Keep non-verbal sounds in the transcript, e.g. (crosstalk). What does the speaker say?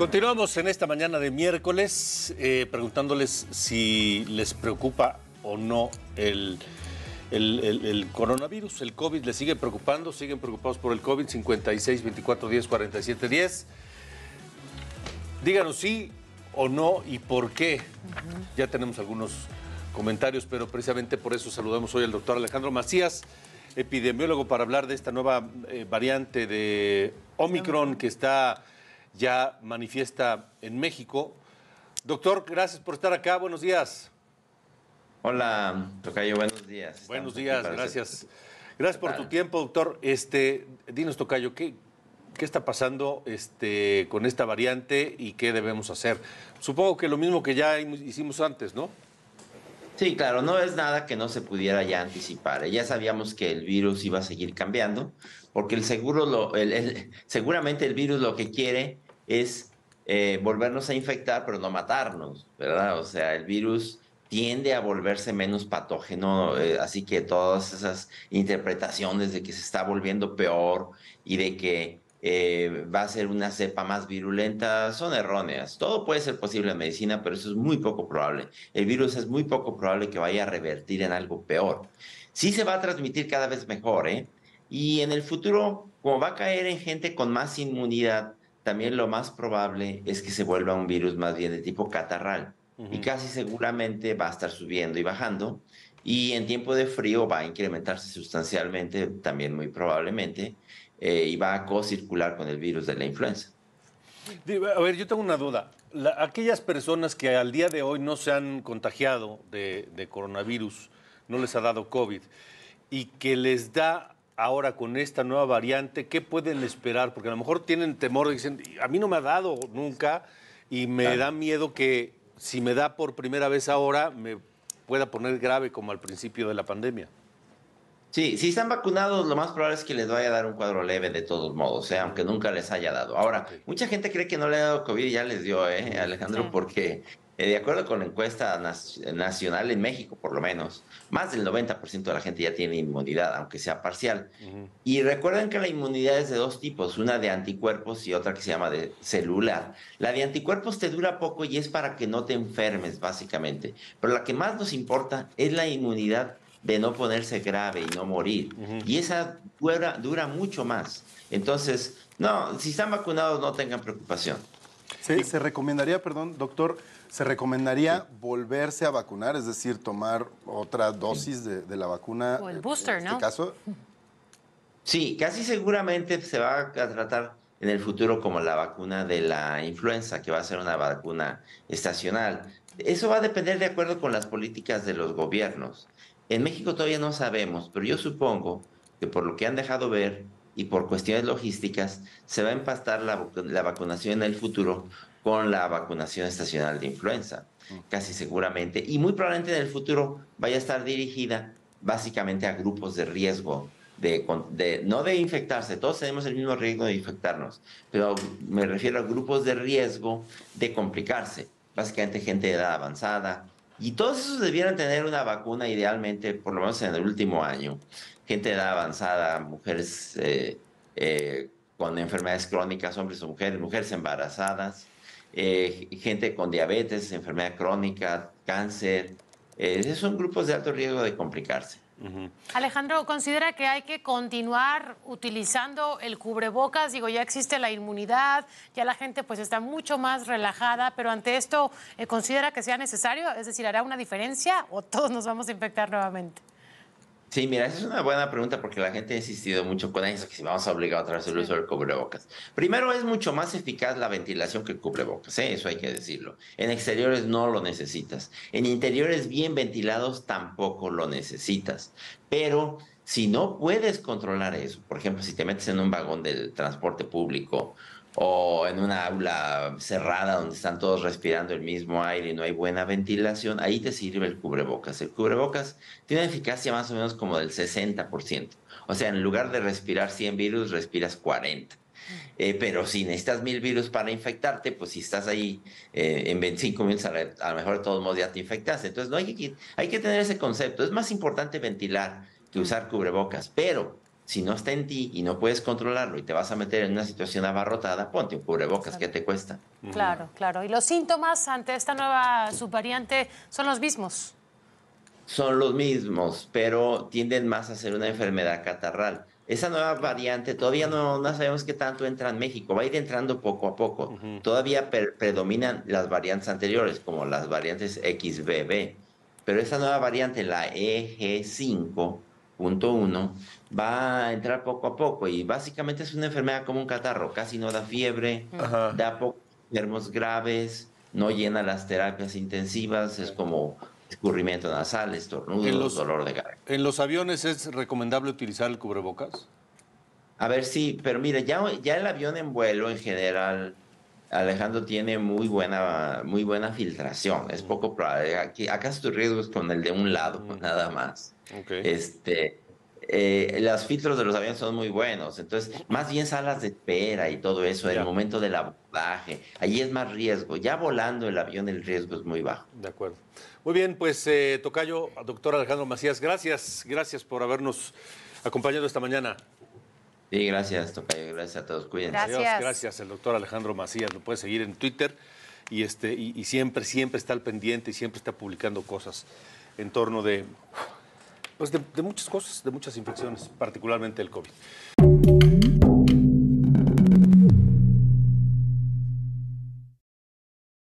Continuamos en esta mañana de miércoles eh, preguntándoles si les preocupa o no el, el, el, coronavirus, el COVID. ¿Les sigue preocupando? ¿Siguen preocupados por el COVID? 56, 24, 10, 47, 10. Díganos sí o no y por qué. Ya tenemos algunos comentarios, pero precisamente por eso saludamos hoy al doctor Alejandro Macías, epidemiólogo, para hablar de esta nueva eh, variante de Omicron que está ya manifiesta en México. Doctor, gracias por estar acá. Buenos días. Hola, Tocayo, buenos días. Buenos días, gracias. Gracias por tu tiempo, doctor. Este, dinos, Tocayo, ¿qué, qué está pasando este, con esta variante y qué debemos hacer? Supongo que lo mismo que ya hicimos antes, ¿no? Sí, claro, no es nada que no se pudiera ya anticipar. Ya sabíamos que el virus iba a seguir cambiando, porque el seguro lo, el, seguramente el virus lo que quiere es eh, volvernos a infectar, pero no matarnos, ¿verdad? O sea, el virus tiende a volverse menos patógeno, eh, así que todas esas interpretaciones de que se está volviendo peor y de que eh, va a ser una cepa más virulenta son erróneas. Todo puede ser posible en medicina, pero eso es muy poco probable. El virus es muy poco probable que vaya a revertir en algo peor. Sí se va a transmitir cada vez mejor, ¿eh? Y en el futuro, como va a caer en gente con más inmunidad, también lo más probable es que se vuelva un virus más bien de tipo catarral. Y casi seguramente va a estar subiendo y bajando. Y en tiempo de frío va a incrementarse sustancialmente, también muy probablemente, eh, y va a co-circular con el virus de la influenza. A ver, yo tengo una duda. aquellas personas que al día de hoy no se han contagiado de, de coronavirus, no les ha dado COVID, y que les da ahora con esta nueva variante, ¿qué pueden esperar? Porque a lo mejor tienen temor, dicen, a mí no me ha dado nunca y me da miedo que si me da por primera vez ahora, me pueda poner grave como al principio de la pandemia. Sí, si están vacunados, lo más probable es que les vaya a dar un cuadro leve de todos modos, ¿eh? aunque nunca les haya dado. Ahora, mucha gente cree que no le ha dado COVID y ya les dio, ¿eh, Alejandro? Porque eh, de acuerdo con la encuesta nacional en México, por lo menos, más del 90% de la gente ya tiene inmunidad, aunque sea parcial. Y recuerden que la inmunidad es de dos tipos, una de anticuerpos y otra que se llama de celular. La de anticuerpos te dura poco y es para que no te enfermes, básicamente. Pero la que más nos importa es la inmunidad de no ponerse grave y no morir. Y esa dura, dura mucho más. Entonces, no, si están vacunados no tengan preocupación. Se, se recomendaría, perdón, doctor, ¿Se recomendaría volverse a vacunar, es decir, tomar otra dosis de, la vacuna? O el booster, en este caso? Sí, casi seguramente se va a tratar en el futuro como la vacuna de la influenza, que va a ser una vacuna estacional. Eso va a depender de acuerdo con las políticas de los gobiernos. En México todavía no sabemos, pero yo supongo que por lo que han dejado ver y por cuestiones logísticas, se va a empastar la, la vacunación en el futuro con la vacunación estacional de influenza, casi seguramente. Y muy probablemente en el futuro vaya a estar dirigida básicamente a grupos de riesgo, de, de, no de infectarse, todos tenemos el mismo riesgo de infectarnos, pero me refiero a grupos de riesgo de complicarse, básicamente gente de edad avanzada. Y todos esos debieran tener una vacuna idealmente, por lo menos en el último año. Gente de edad avanzada, mujeres eh, eh, con enfermedades crónicas, hombres o mujeres, mujeres embarazadas, eh, gente con diabetes, enfermedad crónica, cáncer. Esos son grupos de alto riesgo de complicarse. Alejandro, ¿considera que hay que continuar utilizando el cubrebocas? Digo, ya existe la inmunidad, ya la gente pues está mucho más relajada, pero ante esto, eh, ¿considera que sea necesario? Es decir, ¿hará una diferencia o todos nos vamos a infectar nuevamente? Sí, mira, esa es una buena pregunta porque la gente ha insistido mucho con eso, que si vamos a obligar otra vez el uso del cubrebocas. Primero, es mucho más eficaz la ventilación que el cubrebocas, ¿eh? eso hay que decirlo. En exteriores no lo necesitas. En interiores bien ventilados tampoco lo necesitas. Pero si no puedes controlar eso, por ejemplo, si te metes en un vagón del transporte público o en una aula cerrada donde están todos respirando el mismo aire y no hay buena ventilación, ahí te sirve el cubrebocas. El cubrebocas tiene una eficacia más o menos como del 60%. O sea, en lugar de respirar 100 virus, respiras 40. Eh, pero si necesitas mil virus para infectarte, pues si estás ahí eh, en 25 minutos, a, lo mejor de todos modos ya te infectaste. Entonces, no hay que, hay que tener ese concepto. Es más importante ventilar que usar cubrebocas. Pero si no está en ti y no puedes controlarlo y te vas a meter en una situación abarrotada, ponte un cubrebocas, ¿qué te cuesta? Claro, claro. ¿Y los síntomas ante esta nueva subvariante son los mismos? Son los mismos, pero tienden más a ser una enfermedad catarral. Esa nueva variante todavía no, no sabemos qué tanto entra en México, va a ir entrando poco a poco. Todavía predominan las variantes anteriores, como las variantes XBB, pero esa nueva variante, la EG5, punto uno, va a entrar poco a poco y básicamente es una enfermedad como un catarro, casi no da fiebre, da pocos enfermos graves, no llena las terapias intensivas, es como escurrimiento nasal, estornudos, dolor de garganta. ¿En los aviones es recomendable utilizar el cubrebocas? A ver, sí, pero mire, ya, ya el avión en vuelo en general, Alejandro tiene muy buena, muy buena filtración. Es poco probable. Aquí, acá tu riesgo es con el de un lado, (laughs) nada más. Este, eh, los filtros de los aviones son muy buenos, entonces más bien salas de espera y todo eso, en el momento del abordaje, allí es más riesgo. Ya volando el avión el riesgo es muy bajo. De acuerdo. Muy bien, pues eh, Tocayo, doctor Alejandro Macías, gracias, gracias por habernos acompañado esta mañana. Sí, gracias, Tocayo, gracias a todos, cuídense. Gracias. gracias, el doctor Alejandro Macías, lo puede seguir en Twitter y, este, y siempre, siempre está al pendiente y siempre está publicando cosas en torno de pues de, muchas cosas, de muchas infecciones, particularmente el COVID.